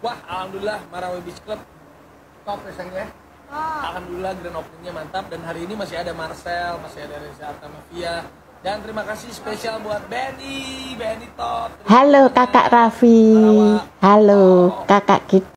Wah, alhamdulillah Marawi Beach Club top ya sayang ya. Oh. Alhamdulillah grand openingnya mantap dan hari ini masih ada Marcel, masih ada Reza Artamavia dan terima kasih spesial buat Benny, Benny top. Halo kakak Raffi. Halo oh. kakak kita.